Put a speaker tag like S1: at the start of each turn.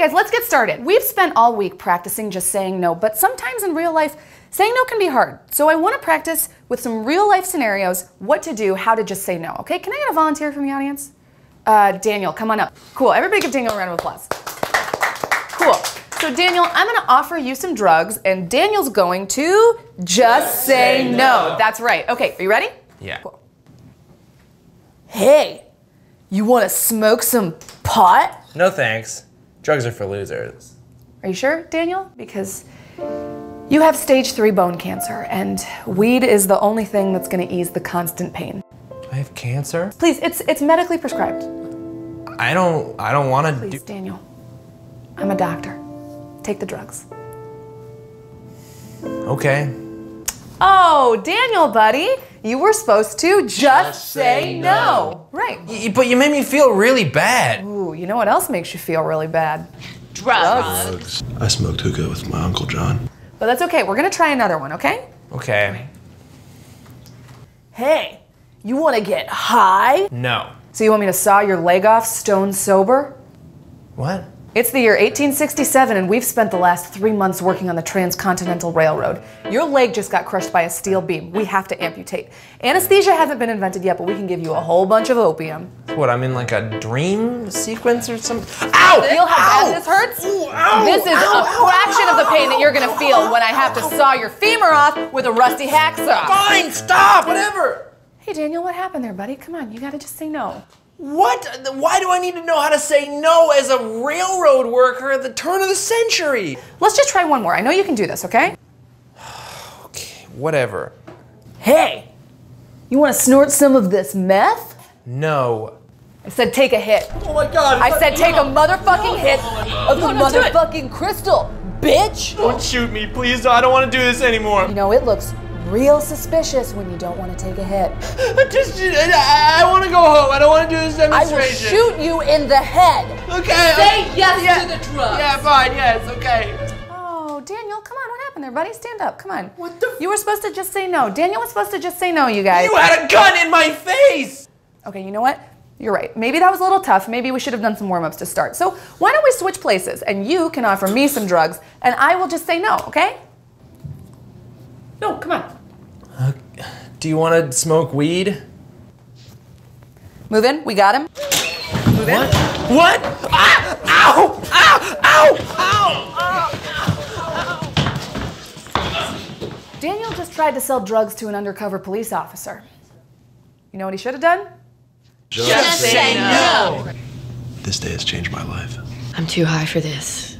S1: guys, let's get started. We've spent all week practicing just saying no, but sometimes in real life, saying no can be hard. So I want to practice with some real life scenarios what to do, how to just say no. Okay, can I get a volunteer from the audience? Uh, Daniel, come on up. Cool, everybody give Daniel a round of applause. Cool. So Daniel, I'm gonna offer you some drugs, and Daniel's going to just say no. That's right. Okay, are you ready?
S2: Yeah.
S1: Cool. Hey, you wanna smoke some pot?
S2: No thanks. Drugs are for losers.
S1: Are you sure, Daniel? Because you have stage three bone cancer, and weed is the only thing that's gonna ease the constant pain.
S2: I have cancer.
S1: Please, it's it's medically prescribed.
S2: I don't. I don't want to do.
S1: Please, Daniel. I'm a doctor. Take the drugs.
S2: Okay.
S1: Oh, Daniel, buddy, you were supposed to just, say, no. Right.
S2: Y- but you made me feel really bad.
S1: Ooh, you know what else makes you feel really bad?
S3: Drugs. I smoked hookah with my Uncle John.
S1: But that's okay. We're gonna try another one, okay?
S2: Okay.
S1: Hey, you want to get high?
S2: No.
S1: So you want me to saw your leg off stone sober?
S2: What?
S1: It's the year 1867, and we've spent the last three months working on the Transcontinental Railroad. Your leg just got crushed by a steel beam. We have to amputate. Anesthesia hasn't been invented yet, but we can give you a whole bunch of opium.
S2: What? I'm in like a dream sequence or something. Ow!
S1: Feel how
S2: Ow!
S1: bad this hurts?
S2: Ooh, ow!
S1: This is
S2: Ow,
S1: a fraction of the pain that you're gonna feel when I have to saw your femur off with a rusty hacksaw.
S2: Fine. Stop. Whatever.
S1: Hey, Daniel, what happened there, buddy? Come on, you gotta just say no.
S2: What? Why do I need to know how to say no as a railroad worker at the turn of the century?
S1: Let's just try one more. I know you can do this, okay?
S2: Okay. Whatever.
S1: Hey, you wanna snort some of this meth?
S2: No.
S1: I said take a hit.
S2: Oh my God.
S1: I said take a motherfucking hit of the motherfucking crystal, bitch!
S2: Don't shoot me, please. I don't want to do this anymore.
S1: You know, it looks real suspicious when you don't want to take a hit.
S2: I just, I, I want to go home. I don't want to do this demonstration.
S1: I will shoot you in the head.
S2: Okay.
S4: Say yes
S2: yeah,
S4: to the drugs.
S2: Yeah, fine. Yes. Okay.
S1: Oh, Daniel, come on. What happened there, buddy? Stand up. Come on.
S2: What the?
S1: You were supposed to just say no. Daniel was supposed to just say no, you guys.
S2: You had a gun in my face.
S1: Okay, you know what? You're right. Maybe that was a little tough. Maybe we should have done some warm ups to start. So why don't we switch places and you can offer me some drugs and I will just say no, okay? No, come on.
S2: Do you want to smoke weed?
S1: Move in. We got him. Move in.
S2: What? Ah! Ow! Ow! Ow!
S1: Daniel just tried to sell drugs to an undercover police officer. You know what he should have done?
S4: Just say no.
S3: This day has changed my life.
S4: I'm too high for this.